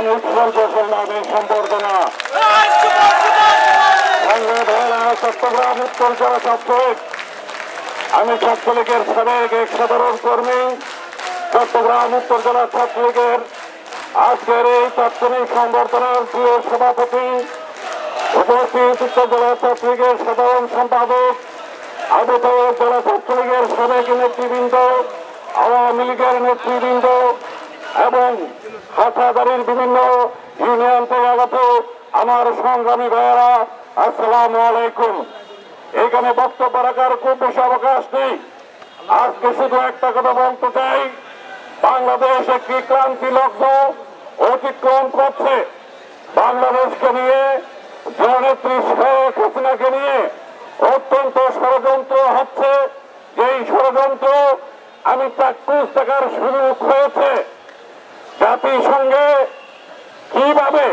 আমি এই সম্বর্ধনা। চট্টগ্রাম উত্তর জেলা ছাত্রলীগ। আমি ছাত্রলীগের সাবেক এক সাধারণ কর্মী, চট্টগ্রাম উত্তর জেলা ছাত্রলীগের। আজকের এই তাৎক্ষণিক সংবর্ধনার প্রিয় সভাপতি, উপস্থিত উত্তর জেলা ছাত্রলীগের সাধারণ সম্পাদক আবুতলের জেলা ছাত্রলীগের সাবেক নেতৃবৃন্দ, আওয়ামী লীগের নেতৃবৃন্দ এবং হাটাদারির বিভিন্ন ইউনিয়ন থেকে আমার সংগ্রামী ভাইয়েরা, আসসালামু আলাইকুম। এখানে বক্তব্য রাখার খুব বেশি অবকাশ নেই। আজকে শুধু একটা কথা বলতে চাই, বাংলাদেশ একটি ক্রান্তি লগ্ন অতিক্রম করছে। বাংলাদেশকে নিয়ে জননেত্রী শেখ হাসিনাকে নিয়ে অত্যন্ত ষড়যন্ত্র হচ্ছে। যেই ষড়যন্ত্র আমি চাক্ষুষ থাকার সুযোগ হয়েছে। জাতিসংঘে কীভাবে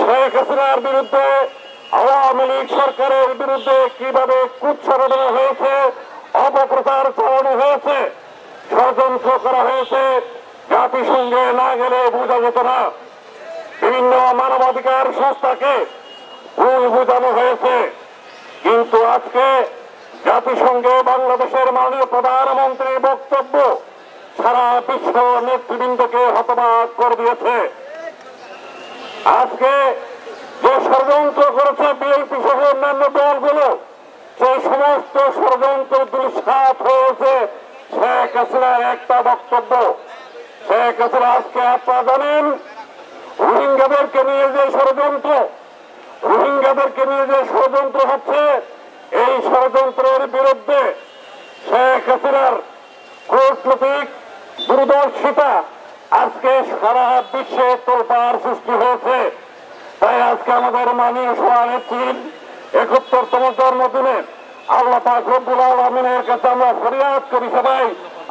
শেখ হাসিনার বিরুদ্ধে, আওয়ামী লীগ সরকারের বিরুদ্ধে কীভাবে কুচ্ছারণ হয়েছে, অপপ্রচার চালানো হয়েছে, ষড়যন্ত্র করা হয়েছে জাতিসংঘে না গেলে বোঝা যেত না। বিভিন্ন মানবাধিকার সংস্থাকে ভুল বোঝানো হয়েছে। কিন্তু আজকে জাতিসংঘে বাংলাদেশের মাননীয় প্রধানমন্ত্রীর বক্তব্য সারা বিশ্ব নেতৃবৃন্দকে হতবাক করে দিয়েছে। আজকে যে ষড়যন্ত্র করেছে বিএনপি সহ অন্যান্য দলগুলো, সেই সমস্ত ষড়যন্ত্র দুঃসাত হয়েছে শেখ হাসিনার একটা বক্তব্য। শেখ হাসিনা আজকে আপনারা জানেন, রোহিঙ্গাদেরকে নিয়ে যে ষড়যন্ত্র, রোহিঙ্গাদেরকে নিয়ে যে ষড়যন্ত্র হচ্ছে, এই ষড়যন্ত্রের বিরুদ্ধে শেখ হাসিনার কূটনৈতিক দূরদর্শিতা আজকে সারা বিশ্বে তোলপার সৃষ্টি হয়েছে। তাই আজকে আমাদের মাননীয় সভানেত্রী একাত্তরতম জন্মদিনে। আল্লাহ পাক রব্বুল আলমিনের কাছে আমরা ফরিয়াদ করি সবাই।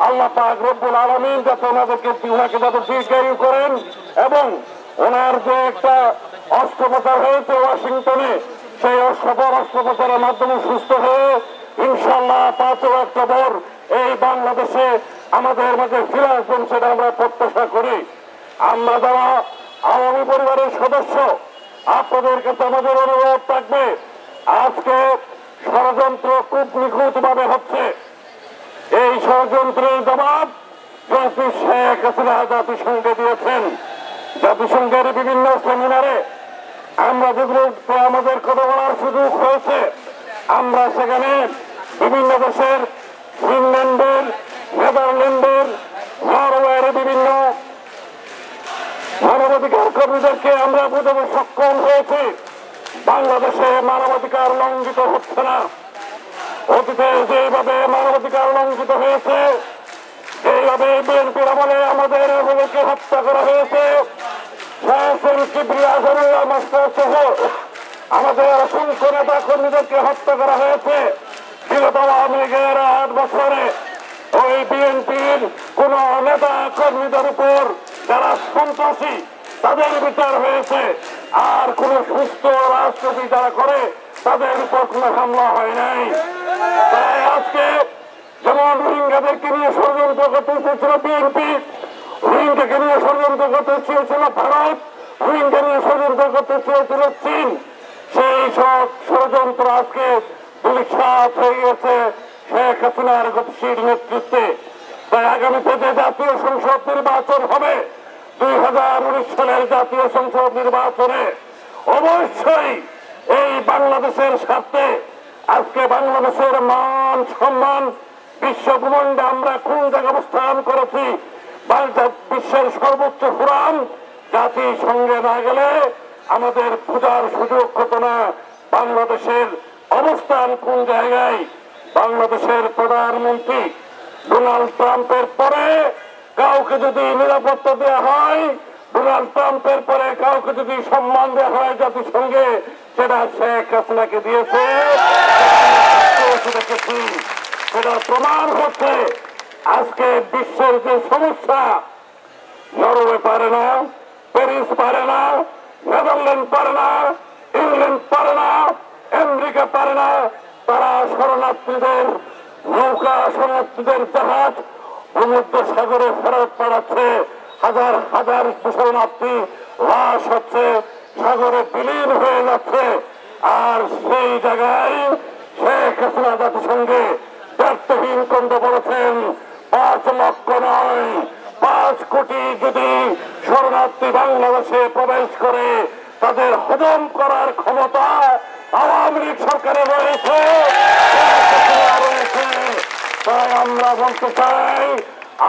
আল্লাহ পাক রব্বুল আলমিন যাতে ওনাদেরকে ওনাকে যাতে দীর্ঘায়ু করেন এবং ওনার যে একটা অস্ত্রোপচার হয়েছে ওয়াশিংটনে, সেই অস্ত্রোপচারের মাধ্যমে সুস্থ হয়ে ইনশাল্লাহ পাঁচই অক্টোবর এই বাংলাদেশে আমাদের মাঝে ফিরে আসবেন সেটা আমরা প্রত্যাশা করি। আমরা যারা আওয়ামী পরিবারের সদস্য, আপনাদের কাছে আমাদের অনুরোধ থাকবে, আজকে ষড়যন্ত্র খুব নিখুঁত ভাবে হচ্ছে। এই ষড়যন্ত্রের জবাব শেখ হাসিনা জাতিসংঘে দিয়েছেন। জাতিসংঘের বিভিন্ন সেমিনারে আমরা যেগুলোতে আমাদের কথা বলার সুযোগ হয়েছে, আমরা সেখানে বিভিন্ন দেশের ফিনল্যান্ডের নেদারল্যান্ডের নরওয়ের বিভিন্ন মানবাধিকার কর্মীদেরকে আমরা বোঝাতে সক্ষম হয়েছি। বাংলাদেশে মানবাধিকার লঙ্ঘিত হচ্ছে না। অতীতে যেভাবে মানবাধিকার লঙ্ঘিত হয়েছে এইভাবে বিএনপির আমলে আমাদের এগুলোকে হত্যা করা হয়েছে। আমাদের অসংখ্য নেতা কর্মীদেরকে হত্যা করা হয়েছে। বিগত আওয়ামী আট বছরে ওই বিএনপির কোন নেতা কর্মীদের উপর যারা সন্ত্রাসী, তাদের বিচার হয়েছে। আর কোন সুস্থ রাজনীতি যারা করে, তাদের উপর কোন হামলা হয় নাই। তাই আজকে যেমন রোহিঙ্গাদেরকে নিয়ে ষড়যন্ত্র করতে চেয়েছিল বিএনপি, রোহিঙ্গাকে নিয়ে ষড়যন্ত্র করতে চেয়েছিল ভারত রোহিঙ্গা নিয়ে ষড়যন্ত্র করতে চেয়েছিল চীন। সেই সব ষড়যন্ত্র আজকে গতিশীল নেতৃত্বে। আগামীতে জাতীয় সংসদ নির্বাচন হবে। দুই হাজার উনিশ সালের জাতীয় সংসদ নির্বাচনে অবশ্যই বাংলাদেশের আজকে বাংলাদেশের মান সম্মান বিশ্ব আমরা কোন জায়গায় অবস্থান করেছি বিশ্বের সর্বোচ্চ ফুরান জাতিসংঘে না গেলে আমাদের পূজার সুযোগ হতো না বাংলাদেশের অবস্থান কোন জায়গায়? বাংলাদেশের প্রধানমন্ত্রী ডোনাল্ড ট্রাম্পের পরে কাউকে যদি নিরাপত্তা দেওয়া হয়, ডোনাল্ড ট্রাম্পের পরে কাউকে যদি সম্মান দেওয়া হয় জাতিসংঘে, সেটা শেখ হাসিনাকে দিয়েছে। সেটা প্রমাণ হচ্ছে। আজকে বিশ্বের যে সমস্যা, নরওয়ে পারে না, প্যারিস পারে না, নেদারল্যান্ড পারে না, ইংল্যান্ড পারে না আমেরিকা পারে না, তারা শরণার্থীদের, নৌকা শরণার্থীদের জাহাজ ভূমধ্য সাগরে ফেরত পাঠাচ্ছে। হাজার হাজার শরণার্থী লাশ হচ্ছে, সাগরে বিলীন হয়ে যাচ্ছে। আর সেই জায়গায় শেখ হাসিনা জাতিসংঘে ব্যর্থহীন কণ্ঠ বলেছেন, পাঁচ লক্ষ নয়, পাঁচ কোটি যদি শরণার্থী বাংলাদেশে প্রবেশ করে, তাদের হজম করার ক্ষমতা আওয়ামী লীগ সরকারে রয়েছে। তাই আমরা বলতে চাই,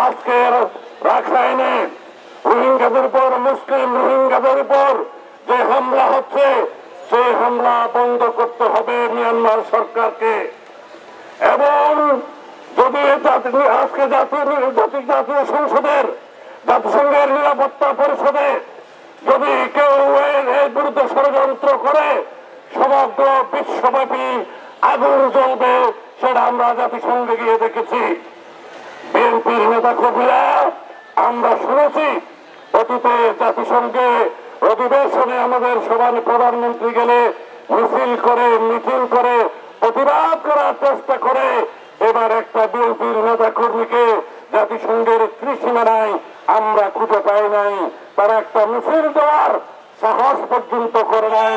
আজকের রাখাইনে রোহিঙ্গাদের উপর, মুসলিম রোহিঙ্গাদের উপর যে হামলা হচ্ছে, সেই হামলা বন্ধ করতে হবে মিয়ানমার সরকারকে। এবং যদি আজকে জাতীয় জাতির জাতীয় সংসদের, জাতিসংঘের নিরাপত্তা পরিষদে যদি কেউ এর বিরুদ্ধে ষড়যন্ত্র করে সমগ্র বিশ্বব্যাপী আগুন জ্বলবে সেটা আমরা জাতিসংঘে গিয়ে দেখেছি। বিএনপির নেতা কর্মীরা আমরা শুনেছি, অতীতে জাতিসংঘে অধিবেশনে আমাদের সবার প্রধানমন্ত্রী গেলে মিছিল করে মিছিল করে প্রতিবাদ করার চেষ্টা করে। এবার একটা বিএনপির নেতা কর্মীকে জাতিসংঘের ত্রিসীমানায় আমরা খুঁজে পাই নাই। তারা একটা মিছিল দেওয়ার সাহস পর্যন্ত করে নাই।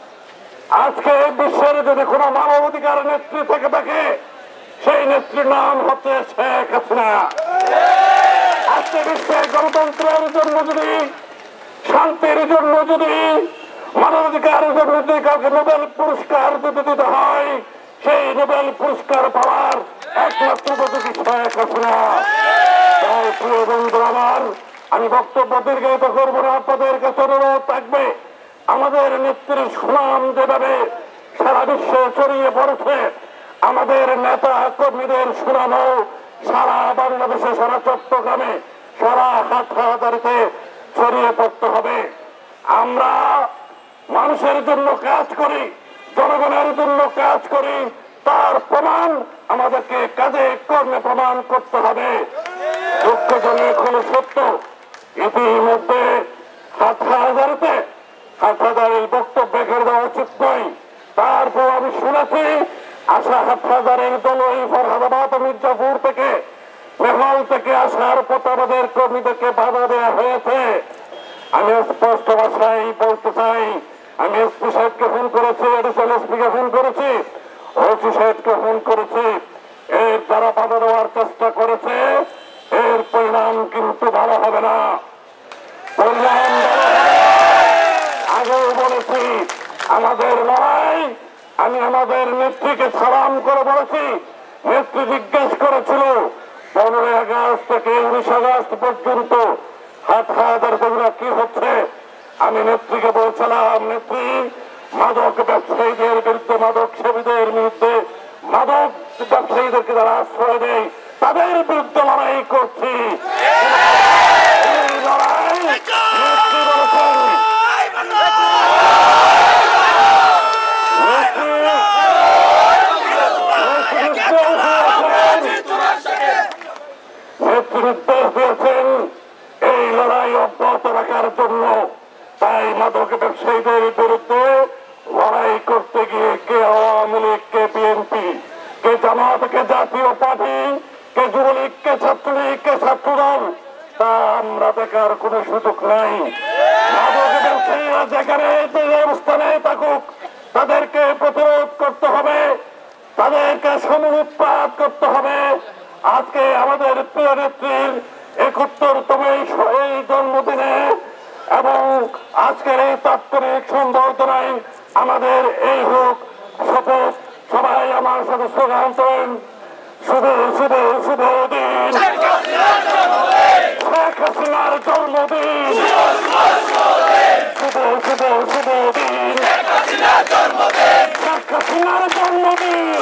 আজকে বিশ্বের যদি কোন মানবাধিকার নেত্রী থেকে থাকে, সেই নেত্রীর নাম হচ্ছে শেখ হাসিনা। আজকে বিশ্বের গণতন্ত্রের জন্য যদি, শান্তির জন্য যদি মানবাধিকারের জন্য যদি কাউকে নোবেল পুরস্কার যদি দিতে হয়, সেই নোবেল পুরস্কার পাওয়ার একমাত্র পদ্ধতি শেখ হাসিনা। তাই প্রিয় বন্ধু আমার, আমি বক্তব্য দীর্ঘায়িত করব না, আপনাদের কাছে অনুরোধ থাকবে আমাদের নেত্রী সুনাম যেভাবে সারা বিশ্বে ছড়িয়ে পড়েছে, আমাদের নেতা কর্মীদের সুনামও সারা বাংলাদেশে, সারা চট্টগ্রামে, সারা হাত হাতারিতে ছড়িয়ে পড়তে হবে। আমরা মানুষের জন্য কাজ করি, জনগণের জন্য কাজ করি, তার প্রমাণ আমাদেরকে কাজে, কর্মে প্রমাণ করতে হবে। দুঃখজনক হল সত্য, ইতিমধ্যে হাত হাজারিতে হাত হাজারের বক্তব্য করে দেওয়া উচিত নয়। তারপর আমি শুনেছি, আশা হাত হাজারের দল এই ফরহাদাবাদ মির্জাপুর থেকে নেপাল থেকে আসার পথ আমাদের কর্মীদেরকে বাধা দেওয়া হয়েছে। আমি স্পষ্ট ভাষায় বলতে চাই, আমি এসপি সাহেবকে ফোন করেছি, এডিশনাল এসপিকে ফোন করেছি, ওসি সাহেবকে ফোন করেছি। এর দ্বারা বাধা দেওয়ার চেষ্টা করেছে, এর পরিণাম কিন্তু ভালো হবে না। আমাদের লড়াই, আমি আমাদের নেত্রীকে সালাম করে বলেছি, নেত্রী জিজ্ঞেস করেছিল, পনেরোই আগস্ট থেকে উনিশ আগস্ট পর্যন্ত হাত হাজার কবিরা কি হচ্ছে? আমি নেত্রীকে বলছিলাম, নেত্রী, মাদক ব্যবসায়ীদের বিরুদ্ধে, মাদক সেবীদের বিরুদ্ধে, মাদক ব্যবসায়ীদেরকে যারা আশ্রয় দেয়, তাদের বিরুদ্ধে লড়াই করছি। লড়াই বলেছেন। নেতৃত্ব দিয়েছেন এই লড়াই অব্যাহত রাখার জন্য তাই মাদক ব্যবসায়ীদের বিরুদ্ধে লড়াই করতে গিয়ে কে আওয়ামী লীগ, কে বিএনপি, কে জামাত, কে জাতীয় পার্টি, কে যুবলীগ, কে ছাত্রলীগ, কে ছাত্রদল, তা আমরা দেখার কোন সুযোগ নাই। মাদক ব্যবসায়ীরা যেখানে অবস্থানে থাকুক, তাদেরকে প্রতিরোধ করতে হবে, তাদেরকে সমুৎপাত করতে হবে। আজকে আমাদের প্রিয় নেত্রীর একাত্তরতম এই জন্মদিনে এবং আজকের এই তাৎক্ষণিক সংবর্ধনায় আমাদের এই হোক শপথ সবাই আমার সাথে স্লোগান করেন শুভ শুভ শুভ দিন। শেখ হাসিনার জন্মদিন। শুভ শুভ শুভ দিন। শেখ হাসিনার জন্মদিন। শুভ শুভ শুভ দিন। শেখ হাসিনার জন্মদিন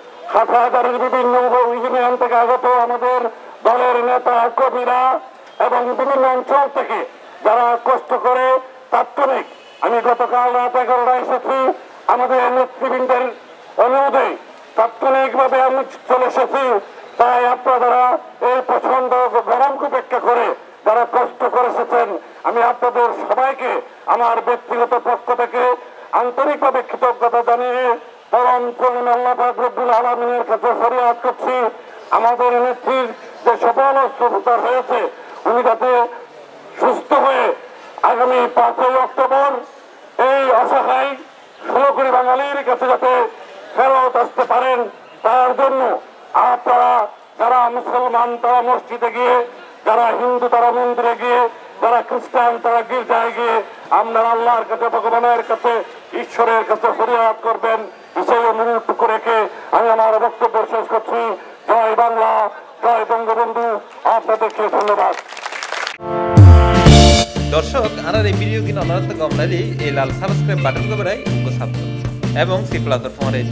হাটাহাটারের বিভিন্ন ইউনিয়ন থেকে আগত আমাদের দলের নেতা, কর্মীরা এবং বিভিন্ন অঞ্চল থেকে যারা কষ্ট করে তাৎক্ষণিক আমি গতকাল রাত এগারোটায় এসেছি। আমাদের নেতৃবৃন্দের অনুরোধে তাৎক্ষণিকভাবে আমি চলে এসেছি। তাই আপনারা এই প্রচণ্ড গরমকে উপেক্ষা করে যারা কষ্ট করে এসেছেন, আমি আপনাদের সবাইকে আমার ব্যক্তিগত পক্ষ থেকে আন্তরিকভাবে কৃতজ্ঞতা জানিয়ে পরম করুন আল্লাহ পাক রব্বুল আলমিনের কাছে ফরিয়াদ করছি, আমাদের নেত্রীর যে সফল অস্ত্রোপচার হয়েছে, উনি যাতে সুস্থ হয়ে আগামী পাঁচই অক্টোবর এই অসহায় ষোলো কোটি বাঙালির কাছে যাতে ফেরত আসতে পারেন, তার জন্য আপনারা যারা মুসলমান, তারা মসজিদে গিয়ে, যারা হিন্দু, তারা মন্দিরে গিয়ে, যারা খ্রিস্টান, তারা গির্জায় গিয়ে, আপনার আল্লাহর কাছে, ভগবানের কাছে, ঈশ্বরের কাছে ফরিয়াদ করবেন। সেই অনুরোধ করে রেখে আমি আমার বক্তব্য শেষ করছি। জয় বাংলা, জয় বঙ্গবন্ধু। আপনাদেরকে ধন্যবাদ। দর্শক, আনার এই ভিডিও কিনা অনারত গমনালি এই লাল সাবস্ক্রাইব বাটন কবরাই উঙ্গ এবং সি ফোন এই